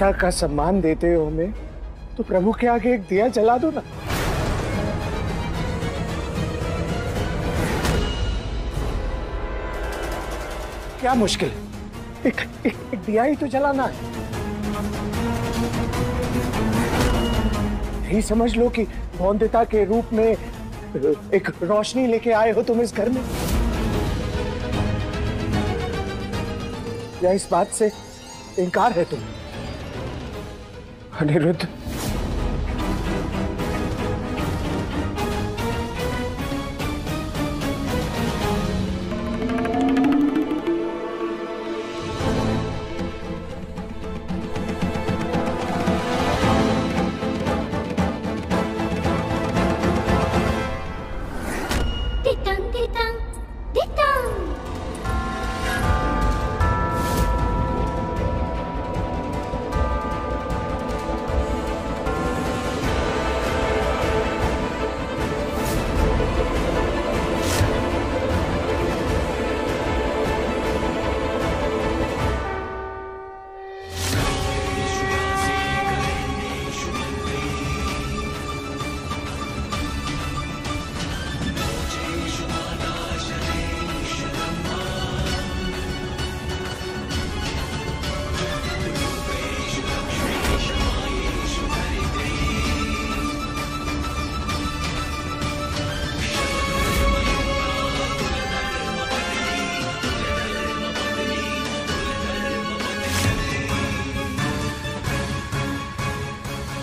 पिता का सम्मान देते हो हमें तो प्रभु के आगे एक दिया जला दो ना। क्या मुश्किल? एक, एक, एक दिया ही तो जलाना है। यही समझ लो कि मौनता के रूप में एक रोशनी लेके आए हो तुम इस घर में। या इस बात से इनकार है तुम? अनिरुद्ध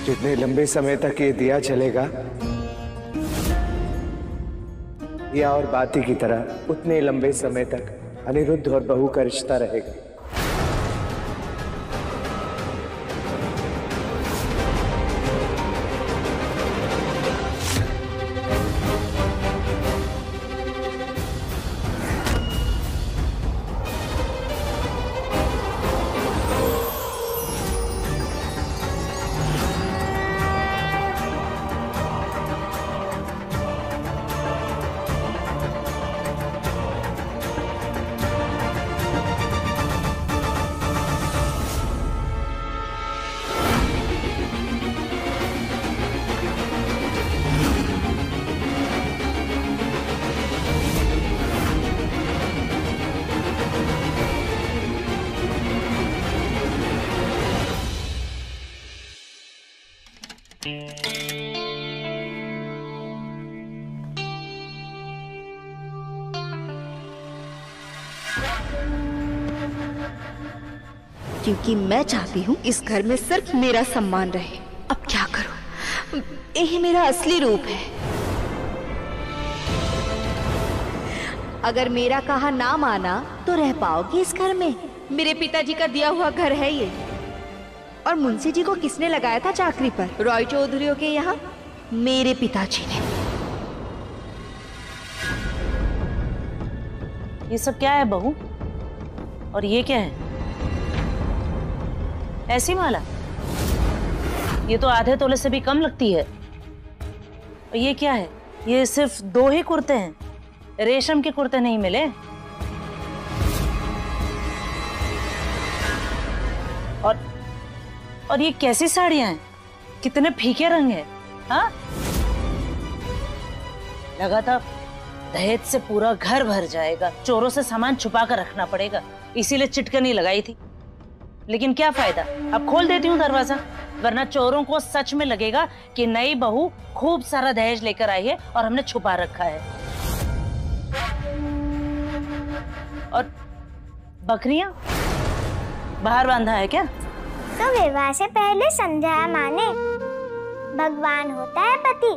जितने लंबे समय तक ये दिया चलेगा? या और बाती की तरह, उतने लंबे समय तक अनिरुद्ध और बहू का रिश्ता रहेगा। क्योंकि मैं चाहती हूँ इस घर में सिर्फ़ मेरा सम्मान रहे। अब क्या करो? यही मेरा असली रूप है। अगर मेरा कहा ना माना तो रह पाओगी इस घर में। मेरे पिताजी का दिया हुआ घर है ये। और मुंशी जी को किसने लगाया था चाकरी पर? रॉय चौधरी के यहाँ? मेरे पिताजी ने। ये सब क्या है बहू? और ये क्या है? ऐसी माला? ये तो आधे तोले से भी कम लगती है। और ये क्या है? ये सिर्फ़ दो ही कुर्ते हैं। रेशम के कुर्ते नहीं मिले। और ये कैसी साड़ियाँ हैं? कितने फीके रंग है हाँ? लगा था दहेज से पूरा घर भर जाएगा। चोरों से सामान छुपा कर रखना पड़ेगा। इसीलिए चिटकनी लगाई थी। लेकिन क्या फ़ायदा? अब खोल देती हूँ दरवाज़ा, वरना चोरों को सच में लगेगा कि नई बहू खूब सारा दहेज लेकर आई है और हमने छुपा रखा है। और बकरियाँ? बाहर बांधा है क्या? तो विवाह से पहले समझाया माने। भगवान होता है पति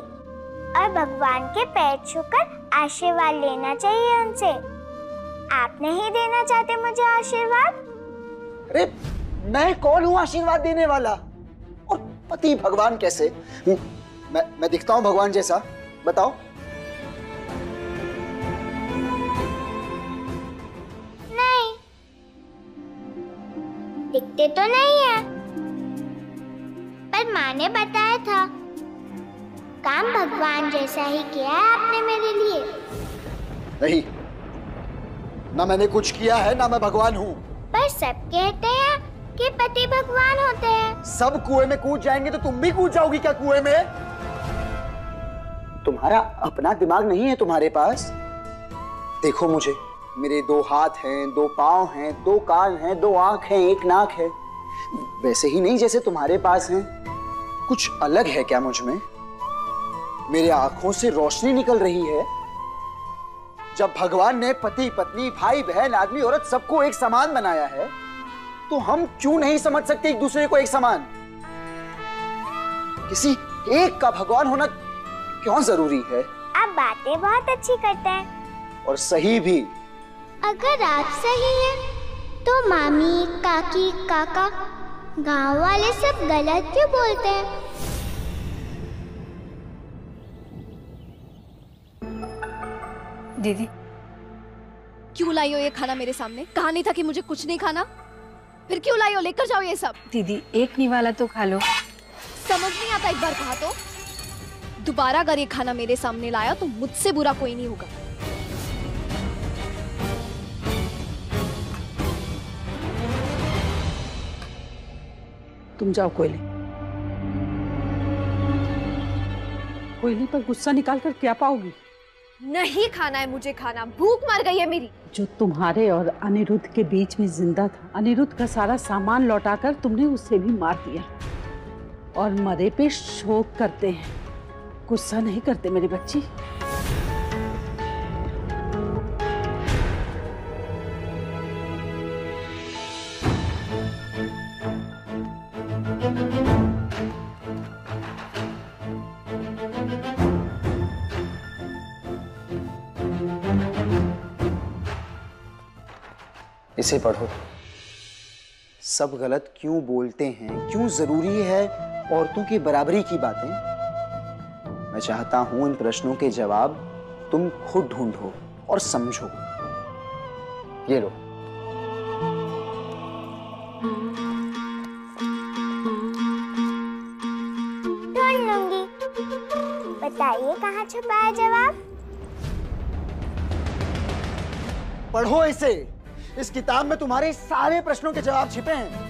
और भगवान के पैर छूकर आशीर्वाद लेना चाहिए उनसे। आप नहीं देना चाहते मुझे आशीर्वाद? अरे मैं कौन हूँ आशीर्वाद देने वाला? और पति भगवान कैसे? हम्म, मैं मैं दिखता हूँ भगवान जैसा। बताओ। दिखते तो नहीं है। पर माँ ने बताया था। काम भगवान जैसा ही किया है आपने मेरे लिए। नहीं ना मैंने कुछ किया है ना मैं भगवान हूँ। पर सब कहते हैं के पति भगवान होते हैं। सब कुएँ में कूद जाएँगे तो तुम भी कूद जाओगी क्या कुएँ में? तुम्हारा अपना दिमाग नहीं है तुम्हारे पास? देखो मुझे। मेरे दो हाथ हैं दो पाँव हैं दो कान हैं दो आँख हैं एक नाक है। वैसे ही नहीं जैसे तुम्हारे पास हैं। कुछ अलग है क्या मुझमें? मेरे आँखों से रोशनी निकल रही है। जब भगवान ने पति पत्नी भाई बहन आदमी औरत सबको एक समान बनाया है तो हम क्यों नहीं समझ सकते एक दूसरे को एक समान? किसी एक का भगवान होना क्यों ज़रूरी है? आप बातें बहुत अच्छी करते हैं। और सही भी। अगर आप सही हैं तो मामी काकी काका गाँव वाले सब गलत क्यों बोलते हैं? दीदी क्यों लाई हो ये खाना मेरे सामने? कहा नहीं था कि मुझे कुछ नहीं खाना? फिर क्यों लाई हो? लेकर जाओ ये सब। दीदी एक निवाला तो खा लो। समझ नहीं आता एक बार कहा तो? दोबारा अगर ये खाना मेरे सामने लाया तो मुझसे बुरा कोई नहीं होगा। तुम जाओ कोयली। कोयली पर गुस्सा निकाल कर क्या पाओगी? नहीं खाना है मुझे खाना। भूख मर गई है मेरी। जो तुम्हारे और अनिरुद्ध के बीच में ज़िंदा था अनिरुद्ध का सारा सामान लौटाकर तुमने उसे भी मार दिया। और मरे पे शोक करते हैं। गुस्सा नहीं करते मेरी बच्ची। इसे पढ़ो। सब गलत क्यों बोलते हैं? क्यों ज़रूरी है औरतों की बराबरी की बातें? मैं चाहता हूँ इन प्रश्नों के जवाब तुम खुद ढूंढो और समझो। ये लो। ढूंढ बताइए कहाँ छुपा है जवाब? पढ़ो इसे। इस किताब में तुम्हारे सारे प्रश्नों के जवाब छिपे हैं।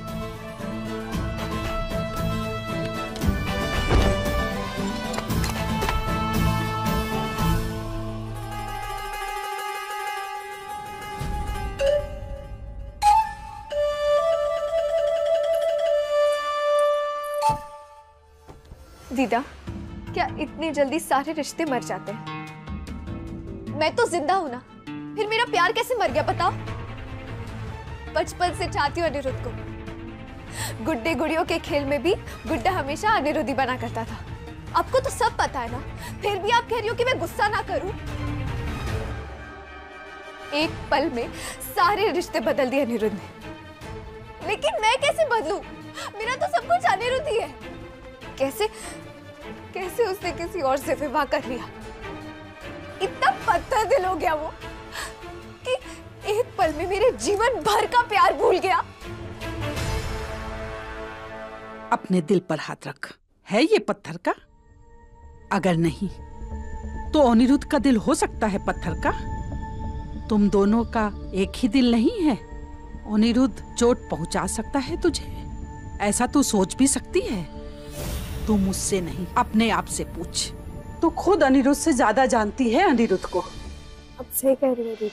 दीदा, क्या इतनी जल्दी सारे रिश्ते मर जाते हैं? मैं तो ज़िंदा हूँ ना। फिर मेरा प्यार कैसे मर गया, बताओ? बचपन से चाहती हूँ अनिरुद्ध को। गुड्डे गुड़ियों के खेल में भी गुड्डा हमेशा अनिरुद्ध बना करता था। आपको तो सब पता है ना? फिर भी आप कह रही हो कि मैं गुस्सा ना करूँ? एक पल में सारे रिश्ते बदल दिए अनिरुद्ध ने। लेकिन मैं कैसे बदलू? मेरा तो सब कुछ अनिरुद्ध ही है। कैसे? कैसे उसने किसी और से विवाह कर लिया? इतना पत्थर दिल हो गया वो। पल में मेरे जीवन भर का प्यार भूल गया। अपने दिल पर हाथ रख। है ये पत्थर का? अगर नहीं तो अनिरुद्ध का दिल हो सकता है पत्थर का? तुम दोनों का एक ही दिल नहीं है। अनिरुद्ध चोट पहुँचा सकता है तुझे। ऐसा तू सोच भी सकती है। तू मुझसे नहीं अपने आप से पूछ। तू खुद अनिरुद्ध से ज़्यादा जानती है अनिरुद्ध को। अब सही कह रही है दीदी